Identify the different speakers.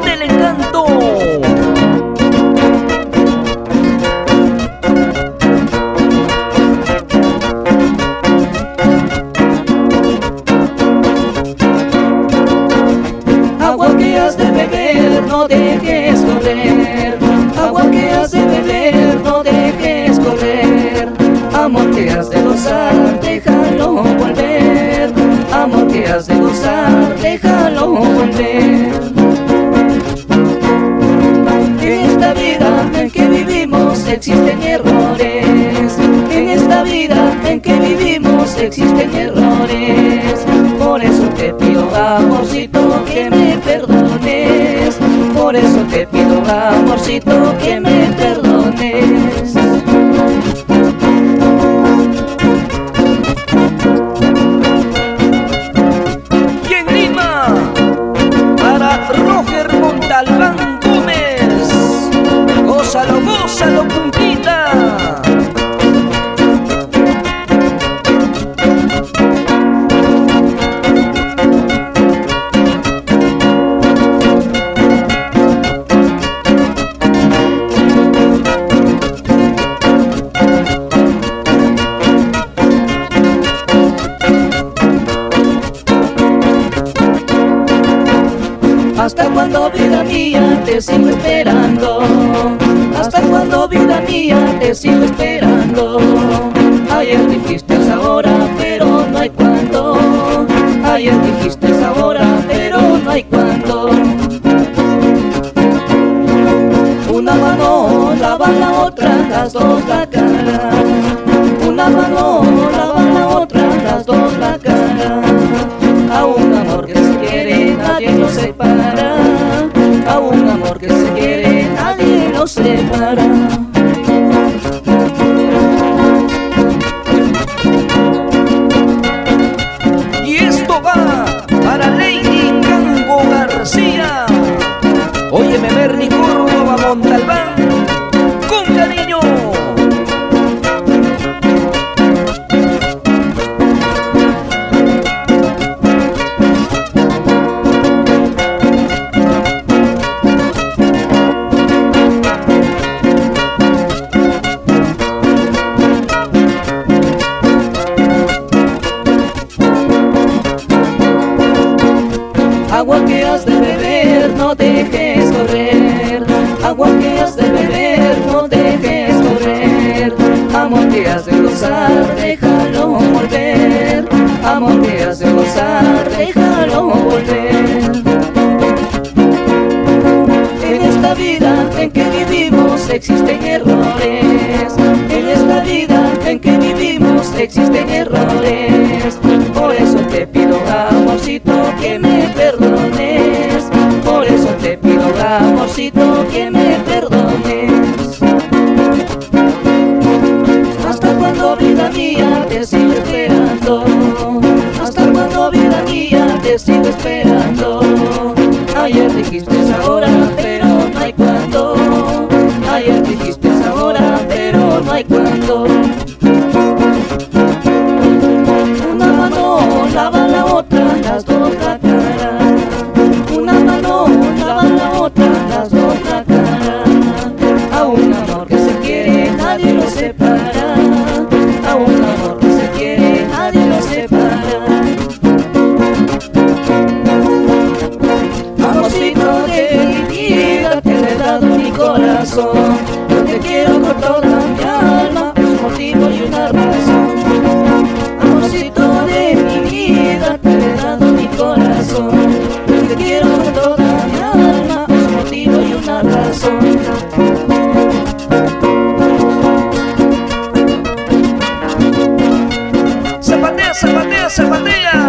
Speaker 1: cantaritos del encanto.
Speaker 2: Agua que has de beber, no dejes correr. Agua que has de beber, no dejes correr. Amor que has de gozar, déjalo volver. Amor que has de gozar, déjalo volver. En esta vida en que vivimos existen errores. En esta vida en que vivimos existen errores. Por eso te pido, amorcito, que me perdones. Por eso te pido, amorcito, que me Hasta cuando vida mía te sigo esperando. Hasta cuando vida mía te sigo esperando. Ayer dijiste ahora pero no hay cuándo Ayer dijiste ahora pero no hay cuándo Una mano lava la otra, las dos la cara un amor que se quiere nadie lo separa no dejes correr. Agua que has de beber, no dejes correr. Amor que has de gozar, déjalo volver. Amor que has de gozar, déjalo volver. En esta vida en que vivimos existen errores. En esta vida en que vivimos existen errores. Por eso dijiste ahora pero no hay cuándo. Ayer dijiste ahora pero no hay cuándo. Una mano lava la otra, las dos la cara. Una mano lava la otra, las dos la cara. A un amor que se quiere nadie lo separa te he dado mi corazón. Yo te quiero con toda mi alma, es un motivo y una razón. Amorcito de mi vida, te he dado mi corazón. Yo te quiero con toda mi alma, es un motivo y una razón.
Speaker 1: Zapatea, zapatea, zapatea.